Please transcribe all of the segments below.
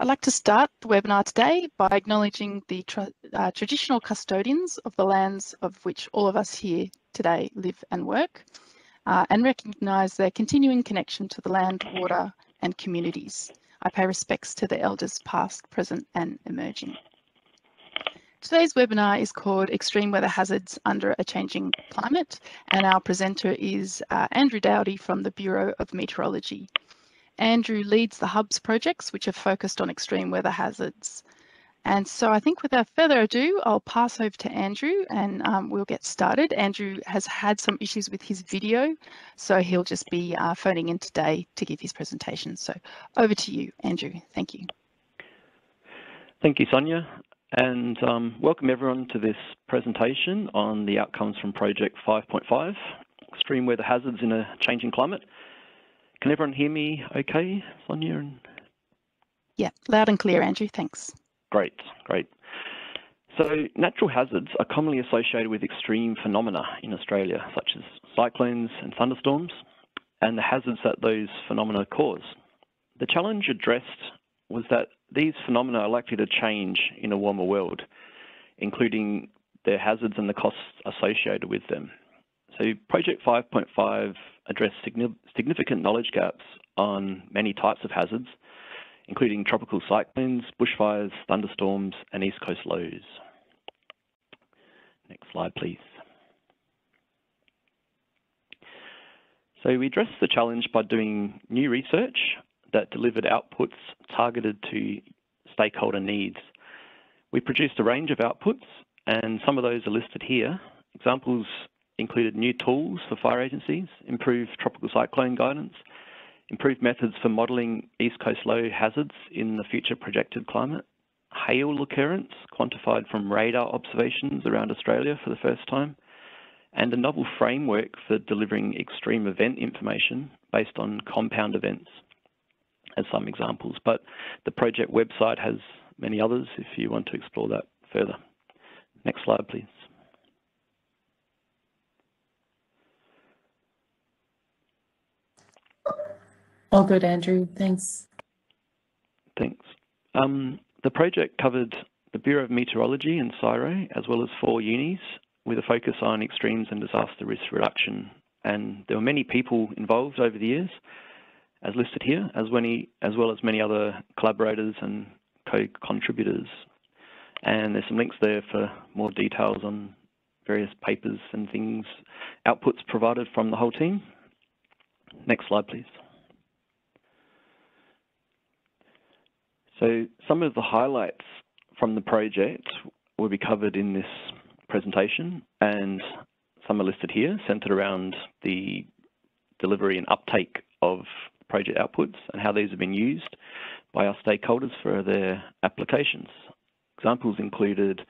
I'd like to start the webinar today by acknowledging the tra uh, traditional custodians of the lands of which all of us here today live and work, uh, and recognise their continuing connection to the land, water and communities. I pay respects to the elders past, present and emerging. Today's webinar is called Extreme Weather Hazards Under a Changing Climate and our presenter is uh, Andrew Dowdy from the Bureau of Meteorology. Andrew leads the Hubs projects, which are focused on extreme weather hazards. And so I think without further ado, I'll pass over to Andrew and um, we'll get started. Andrew has had some issues with his video, so he'll just be uh, phoning in today to give his presentation. So over to you, Andrew. Thank you. Thank you, Sonia. And um, welcome everyone to this presentation on the outcomes from Project 5.5, Extreme Weather Hazards in a Changing Climate. Can everyone hear me okay, Sonia? Yeah, loud and clear, Andrew, thanks. Great, great. So natural hazards are commonly associated with extreme phenomena in Australia, such as cyclones and thunderstorms, and the hazards that those phenomena cause. The challenge addressed was that these phenomena are likely to change in a warmer world, including their hazards and the costs associated with them. So Project 5.5 addressed significant knowledge gaps on many types of hazards, including tropical cyclones, bushfires, thunderstorms, and east coast lows. Next slide, please. So we addressed the challenge by doing new research that delivered outputs targeted to stakeholder needs. We produced a range of outputs, and some of those are listed here. Examples included new tools for fire agencies, improved tropical cyclone guidance, improved methods for modelling East Coast low hazards in the future projected climate, hail occurrence quantified from radar observations around Australia for the first time, and a novel framework for delivering extreme event information based on compound events as some examples. But the project website has many others if you want to explore that further. Next slide, please. All good, Andrew. Thanks. Thanks. Um, the project covered the Bureau of Meteorology and CSIRO, as well as four unis, with a focus on extremes and disaster risk reduction. And there were many people involved over the years, as listed here, as, many, as well as many other collaborators and co-contributors. And there's some links there for more details on various papers and things, outputs provided from the whole team. Next slide, please. So some of the highlights from the project will be covered in this presentation and some are listed here, centered around the delivery and uptake of project outputs and how these have been used by our stakeholders for their applications. Examples included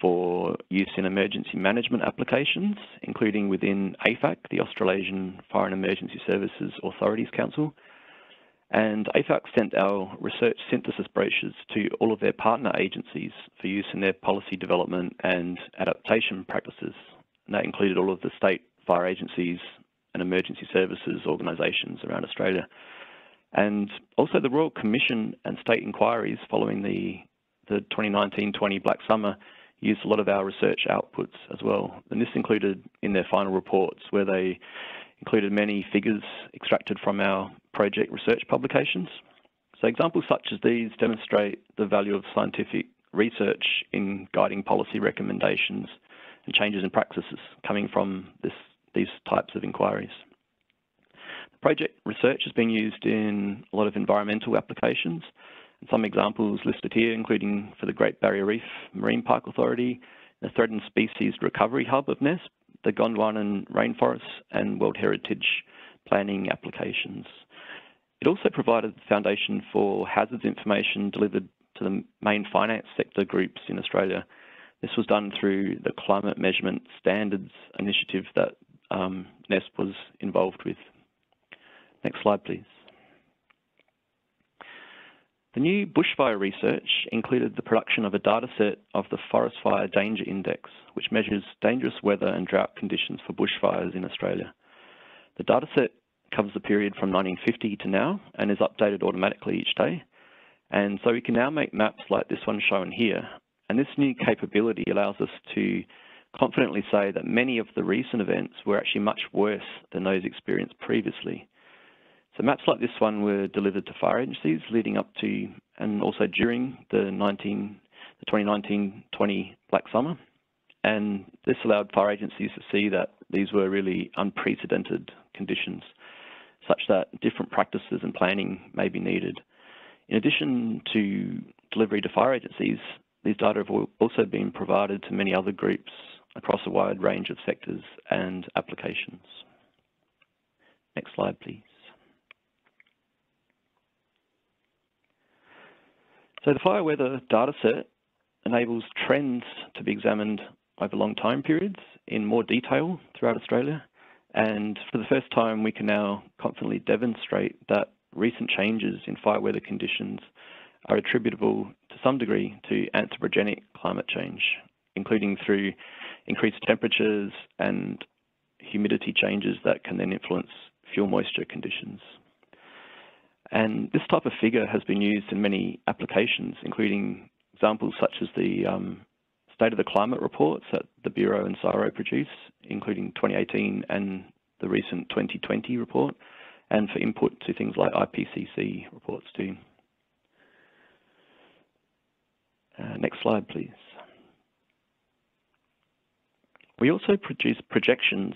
for use in emergency management applications, including within AFAC, the Australasian Fire and Emergency Services Authorities Council, and AFAC sent our research synthesis brochures to all of their partner agencies for use in their policy development and adaptation practices. And that included all of the state fire agencies and emergency services organisations around Australia. And also the Royal Commission and state inquiries following the, the 2019-20 Black Summer used a lot of our research outputs as well. And this included in their final reports where they included many figures extracted from our project research publications. So examples such as these demonstrate the value of scientific research in guiding policy recommendations and changes in practices coming from this, these types of inquiries. Project research has been used in a lot of environmental applications, some examples listed here, including for the Great Barrier Reef Marine Park Authority, the Threatened Species Recovery Hub of NESP, the Gondwanan Rainforest and World Heritage planning applications. It also provided the foundation for hazards information delivered to the main finance sector groups in Australia. This was done through the Climate Measurement Standards Initiative that um, NESP was involved with. Next slide, please. The new bushfire research included the production of a dataset of the Forest Fire Danger Index, which measures dangerous weather and drought conditions for bushfires in Australia. The dataset covers the period from 1950 to now and is updated automatically each day. And so we can now make maps like this one shown here. And this new capability allows us to confidently say that many of the recent events were actually much worse than those experienced previously. So maps like this one were delivered to fire agencies leading up to and also during the 19, the 2019-20 Black Summer. And this allowed fire agencies to see that these were really unprecedented conditions, such that different practices and planning may be needed. In addition to delivery to fire agencies, these data have also been provided to many other groups across a wide range of sectors and applications. Next slide, please. So the fire weather dataset enables trends to be examined over long time periods in more detail throughout Australia. And for the first time, we can now confidently demonstrate that recent changes in fire weather conditions are attributable to some degree to anthropogenic climate change, including through increased temperatures and humidity changes that can then influence fuel moisture conditions. And this type of figure has been used in many applications, including examples such as the um, State of the Climate reports that the Bureau and CSIRO produce, including 2018 and the recent 2020 report, and for input to things like IPCC reports too. Uh, next slide, please. We also produce projections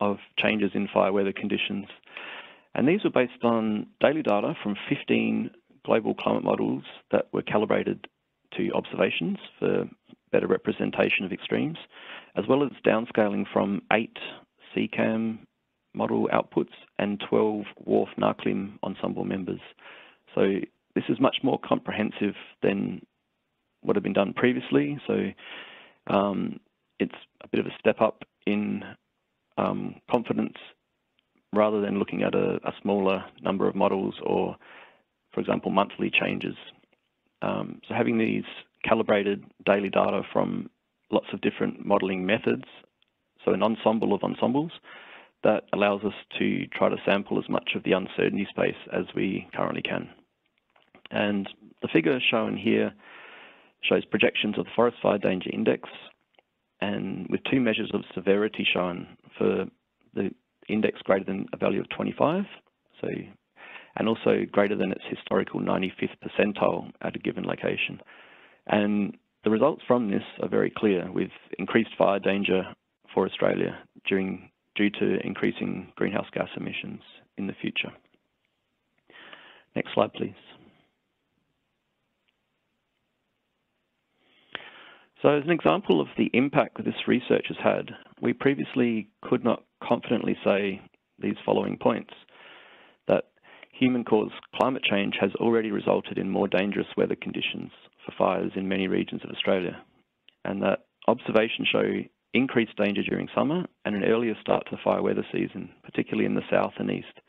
of changes in fire weather conditions and these were based on daily data from 15 global climate models that were calibrated to observations for better representation of extremes, as well as downscaling from eight CCAM model outputs and 12 WRF NARCliM ensemble members. So this is much more comprehensive than what had been done previously. So um, it's a bit of a step up in um, confidence rather than looking at a, a smaller number of models or, for example, monthly changes. Um, so having these calibrated daily data from lots of different modeling methods, so an ensemble of ensembles, that allows us to try to sample as much of the uncertainty space as we currently can. And the figure shown here shows projections of the Forest Fire Danger Index and with two measures of severity shown for the index greater than a value of 25, so and also greater than its historical 95th percentile at a given location. And the results from this are very clear with increased fire danger for Australia during due to increasing greenhouse gas emissions in the future. Next slide, please. So as an example of the impact that this research has had, we previously could not confidently say these following points, human-caused climate change has already resulted in more dangerous weather conditions for fires in many regions of Australia, and that observations show increased danger during summer and an earlier start to the fire weather season, particularly in the south and east.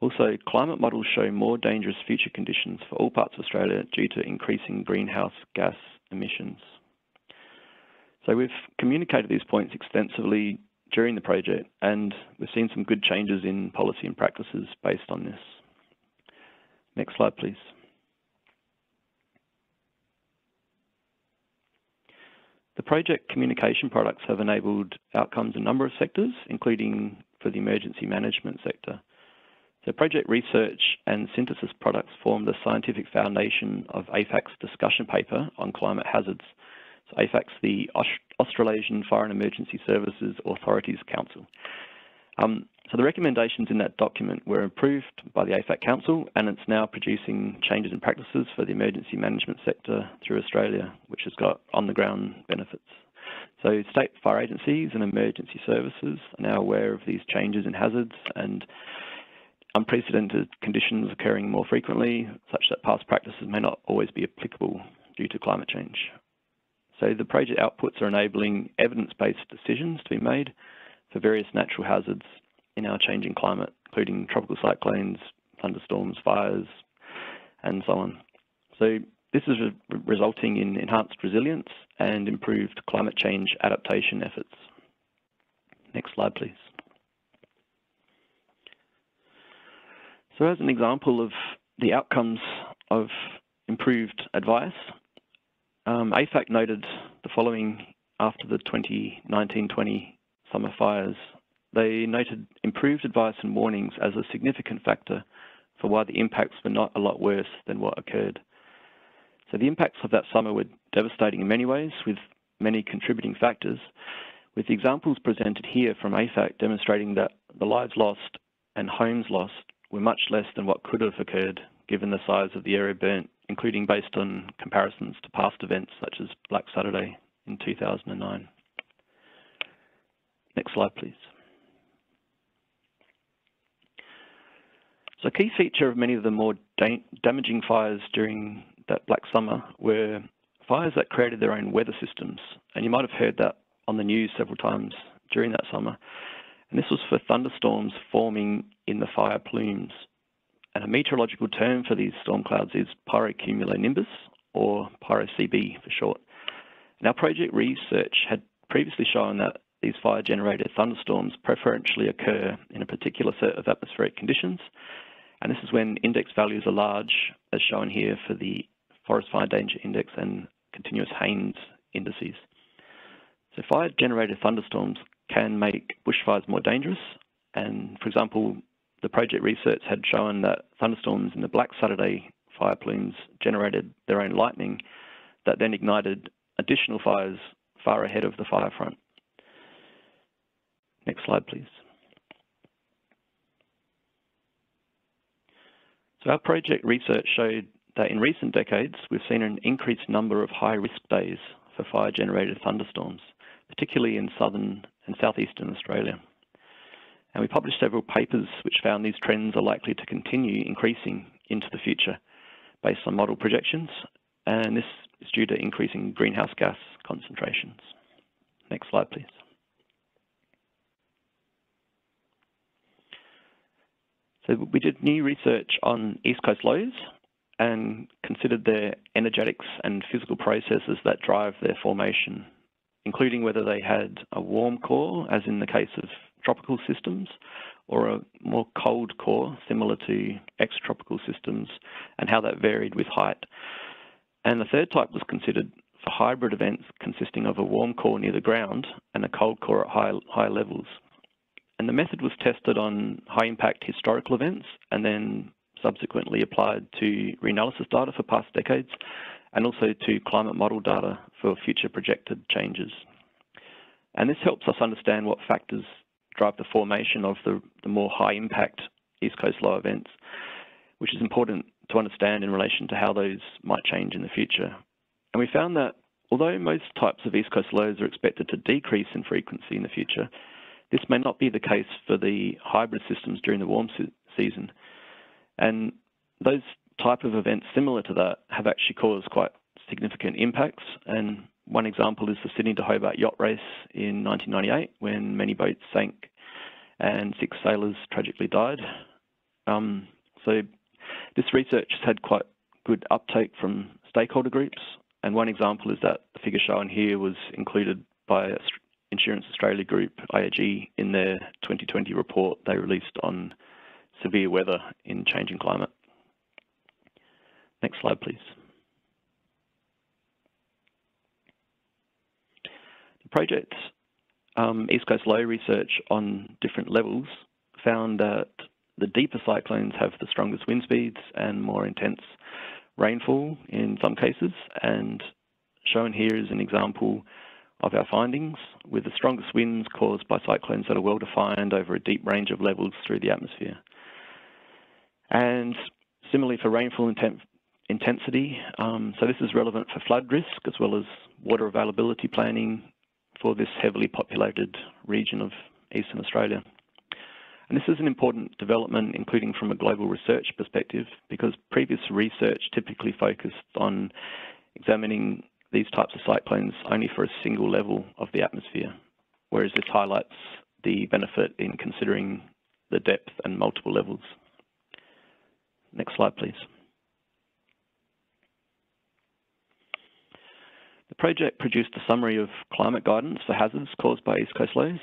Also, climate models show more dangerous future conditions for all parts of Australia due to increasing greenhouse gas emissions. So we've communicated these points extensively during the project and we've seen some good changes in policy and practices based on this. Next slide, please. The project communication products have enabled outcomes in a number of sectors, including for the emergency management sector. So project research and synthesis products form the scientific foundation of AFAC's discussion paper on climate hazards, AFAC's the Australasian Fire and Emergency Services Authorities Council. Um, so the recommendations in that document were approved by the AFAC Council and it's now producing changes in practices for the emergency management sector through Australia, which has got on-the-ground benefits. So state fire agencies and emergency services are now aware of these changes in hazards and unprecedented conditions occurring more frequently, such that past practices may not always be applicable due to climate change. So the project outputs are enabling evidence-based decisions to be made for various natural hazards in our changing climate, including tropical cyclones, thunderstorms, fires, and so on. So this is re resulting in enhanced resilience and improved climate change adaptation efforts. Next slide, please. So as an example of the outcomes of improved advice, um, AFAC noted the following after the 2019-20 summer fires. They noted improved advice and warnings as a significant factor for why the impacts were not a lot worse than what occurred. So the impacts of that summer were devastating in many ways, with many contributing factors, with the examples presented here from AFAC demonstrating that the lives lost and homes lost were much less than what could have occurred given the size of the area burnt, including based on comparisons to past events such as Black Saturday in 2009. Next slide, please. So a key feature of many of the more da damaging fires during that Black Summer were fires that created their own weather systems. And you might have heard that on the news several times during that summer. And this was for thunderstorms forming in the fire plumes. And a meteorological term for these storm clouds is pyrocumulonimbus, or PyroCB for short. Now, project research had previously shown that these fire-generated thunderstorms preferentially occur in a particular set of atmospheric conditions, and this is when index values are large, as shown here for the Forest Fire Danger Index and continuous Haines indices. So fire-generated thunderstorms can make bushfires more dangerous. And for example, the project research had shown that thunderstorms in the Black Saturday fire plumes generated their own lightning that then ignited additional fires far ahead of the fire front. Next slide, please. So our project research showed that in recent decades, we've seen an increased number of high-risk days for fire-generated thunderstorms, particularly in southern and southeastern Australia. And we published several papers which found these trends are likely to continue increasing into the future based on model projections, and this is due to increasing greenhouse gas concentrations. Next slide, please. So we did new research on East Coast lows and considered their energetics and physical processes that drive their formation, including whether they had a warm core, as in the case of tropical systems, or a more cold core, similar to extratropical systems, and how that varied with height. And the third type was considered for hybrid events consisting of a warm core near the ground and a cold core at high, high levels. And the method was tested on high impact historical events and then subsequently applied to reanalysis data for past decades and also to climate model data for future projected changes. And this helps us understand what factors drive the formation of the, the more high impact East Coast low events, which is important to understand in relation to how those might change in the future. And we found that although most types of East Coast lows are expected to decrease in frequency in the future, this may not be the case for the hybrid systems during the warm se season. And those type of events similar to that have actually caused quite significant impacts. And one example is the Sydney to Hobart yacht race in 1998 when many boats sank and six sailors tragically died. Um, so this research has had quite good uptake from stakeholder groups. And one example is that the figure shown here was included by Insurance Australia Group, IAG, in their 2020 report they released on severe weather in changing climate. Next slide, please. The project's um, East Coast Low research on different levels found that the deeper cyclones have the strongest wind speeds and more intense rainfall in some cases. And shown here is an example of our findings, with the strongest winds caused by cyclones that are well defined over a deep range of levels through the atmosphere. And similarly for rainfall intensity, um, so this is relevant for flood risk as well as water availability planning for this heavily populated region of eastern Australia. And this is an important development, including from a global research perspective, because previous research typically focused on examining these types of cyclones only for a single level of the atmosphere, whereas this highlights the benefit in considering the depth and multiple levels. Next slide, please. The project produced a summary of climate guidance for hazards caused by East Coast lows,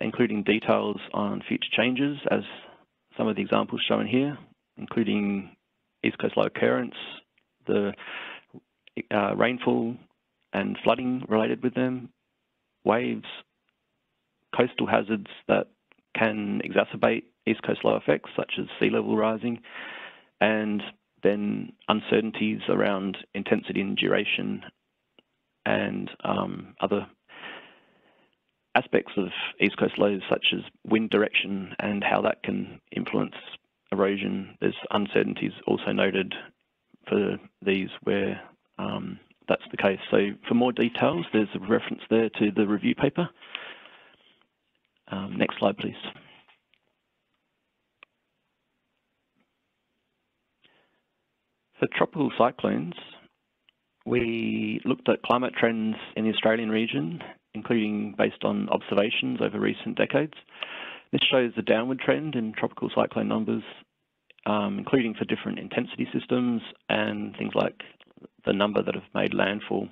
including details on future changes as some of the examples shown here, including East Coast low occurrence, the uh, rainfall and flooding related with them, waves, coastal hazards that can exacerbate East Coast low effects, such as sea level rising, and then uncertainties around intensity and duration and um, other aspects of East Coast lows, such as wind direction and how that can influence erosion. There's uncertainties also noted for these where um, that's the case. So for more details, there's a reference there to the review paper. Um, next slide, please. For tropical cyclones, we looked at climate trends in the Australian region, including based on observations over recent decades. This shows the downward trend in tropical cyclone numbers, um, including for different intensity systems and things like the number that have made landfall.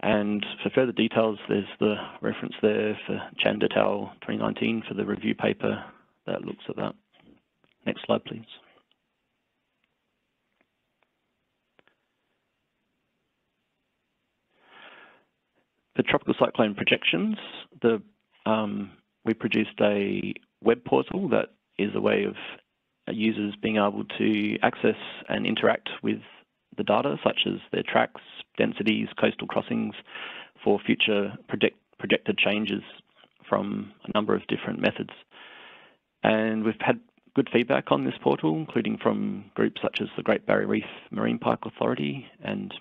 And for further details, there's the reference there for Chand et al. 2019 for the review paper that looks at that. Next slide, please. For tropical cyclone projections, the, um, we produced a web portal that is a way of users being able to access and interact with the data, such as their tracks, densities, coastal crossings, for future projected changes from a number of different methods. And we've had good feedback on this portal, including from groups such as the Great Barrier Reef Marine Park Authority and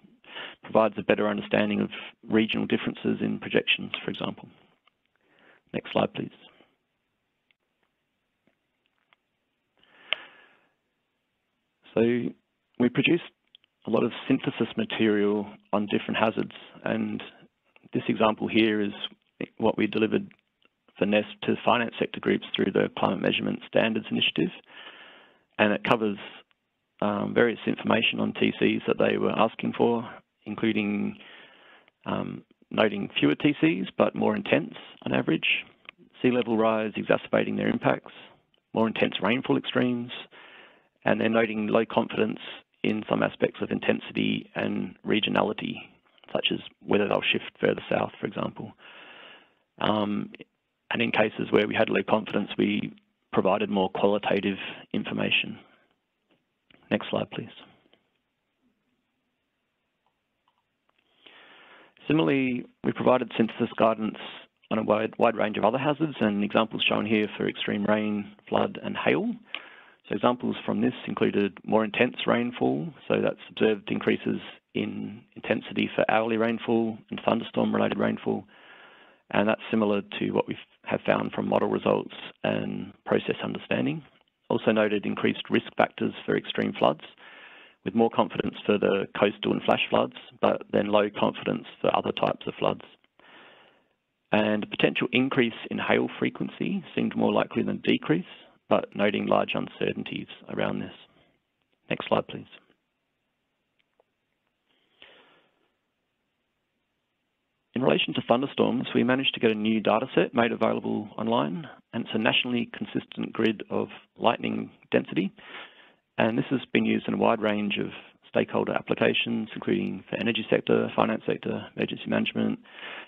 provides a better understanding of regional differences in projections, for example. Next slide, please. So we produced a lot of synthesis material on different hazards, and this example here is what we delivered for NESP to finance sector groups through the Climate Measurement Standards Initiative, and it covers um, various information on TCs that they were asking for, including um, noting fewer TCs but more intense on average, sea level rise exacerbating their impacts, more intense rainfall extremes, and then noting low confidence in some aspects of intensity and regionality, such as whether they'll shift further south, for example. Um, and in cases where we had low confidence, we provided more qualitative information. Next slide, please. Similarly, we provided synthesis guidance on a wide, wide range of other hazards and examples shown here for extreme rain, flood and hail. So examples from this included more intense rainfall, so that's observed increases in intensity for hourly rainfall and thunderstorm related rainfall. And that's similar to what we have found from model results and process understanding. Also noted increased risk factors for extreme floods, with more confidence for the coastal and flash floods, but then low confidence for other types of floods. And a potential increase in hail frequency seemed more likely than decrease, but noting large uncertainties around this. Next slide, please. In relation to thunderstorms, we managed to get a new data set made available online, and it's a nationally consistent grid of lightning density, and this has been used in a wide range of stakeholder applications, including for energy sector, finance sector, emergency management,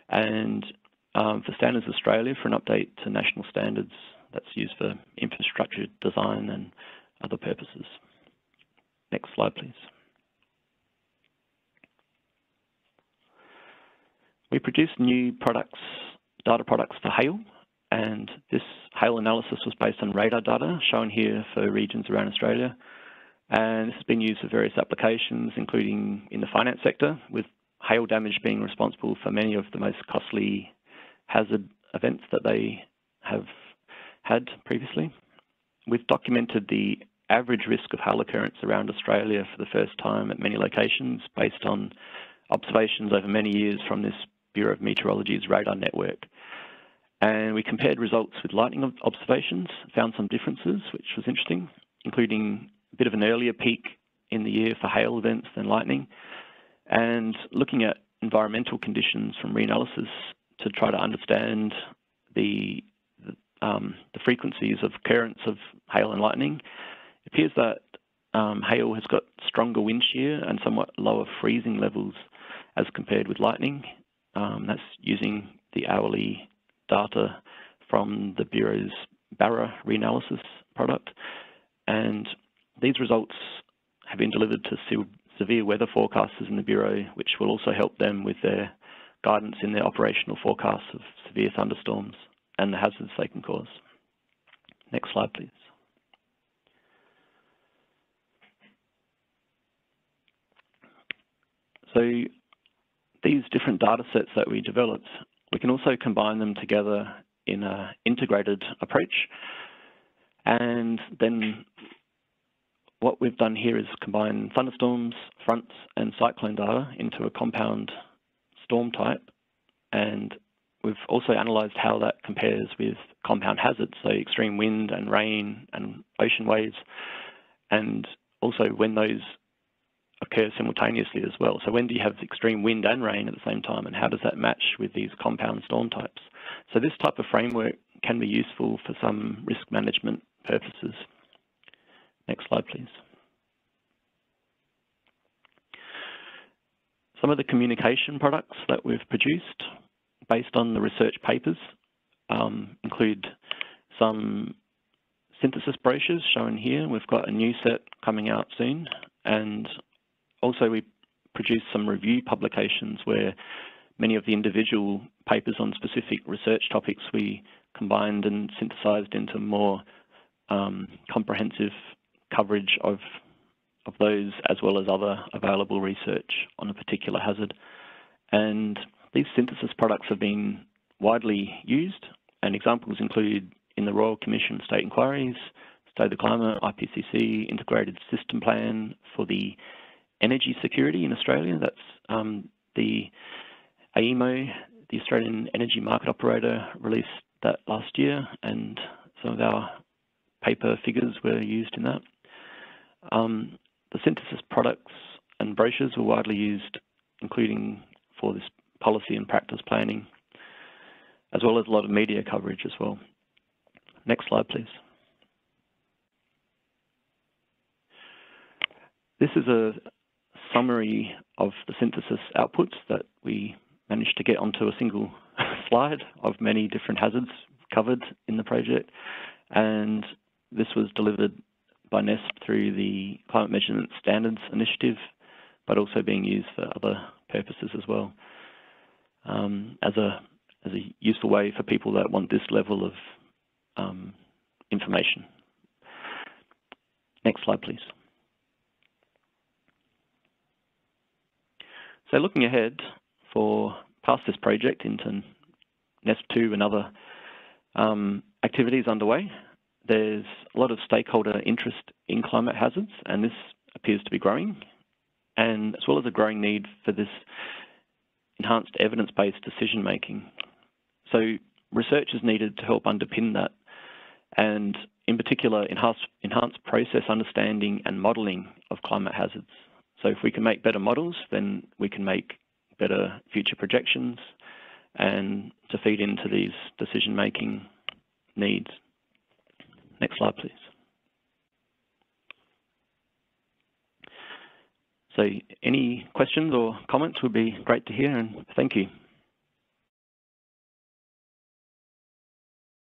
and um, for Standards Australia for an update to national standards that's used for infrastructure design and other purposes. Next slide, please. We produced new products, data products for hail, and this hail analysis was based on radar data shown here for regions around Australia. And this has been used for various applications, including in the finance sector, with hail damage being responsible for many of the most costly hazard events that they have had previously. We've documented the average risk of hail occurrence around Australia for the first time at many locations based on observations over many years from this Bureau of Meteorology's radar network. And we compared results with lightning observations, found some differences, which was interesting, including bit of an earlier peak in the year for hail events than lightning, and looking at environmental conditions from reanalysis to try to understand the, the, um, the frequencies of occurrence of hail and lightning. It appears that um, hail has got stronger wind shear and somewhat lower freezing levels as compared with lightning. Um, that's using the hourly data from the Bureau's BARRA reanalysis product. And these results have been delivered to severe weather forecasters in the Bureau, which will also help them with their guidance in their operational forecasts of severe thunderstorms and the hazards they can cause. Next slide, please. So these different data sets that we developed, we can also combine them together in an integrated approach. And then what we've done here is combine thunderstorms, fronts, and cyclone data into a compound storm type. And we've also analysed how that compares with compound hazards, so extreme wind and rain and ocean waves, and also when those occur simultaneously as well. So when do you have extreme wind and rain at the same time, and how does that match with these compound storm types? So this type of framework can be useful for some risk management purposes. Next slide, please. Some of the communication products that we've produced based on the research papers um, include some synthesis brochures shown here. We've got a new set coming out soon and also we produced some review publications where many of the individual papers on specific research topics we combined and synthesized into more um, comprehensive coverage of of those as well as other available research on a particular hazard. And these synthesis products have been widely used and examples include in the Royal Commission State Inquiries, State of the Climate, IPCC, Integrated System Plan for the Energy Security in Australia. That's um, the AEMO, the Australian Energy Market Operator, released that last year and some of our paper figures were used in that. Um, the synthesis products and brochures were widely used, including for this policy and practice planning, as well as a lot of media coverage as well. Next slide, please. This is a summary of the synthesis outputs that we managed to get onto a single slide of many different hazards covered in the project. And this was delivered by NESP through the Climate Measurement Standards Initiative, but also being used for other purposes as well. Um, as a as a useful way for people that want this level of um, information. Next slide, please. So looking ahead for past this project into NESP2 and other um, activities underway, there's a lot of stakeholder interest in climate hazards, and this appears to be growing, and as well as a growing need for this enhanced evidence-based decision making. So research is needed to help underpin that, and in particular, enhance, enhance process understanding and modelling of climate hazards. So if we can make better models, then we can make better future projections and to feed into these decision-making needs. Next slide, please. So any questions or comments would be great to hear, and thank you.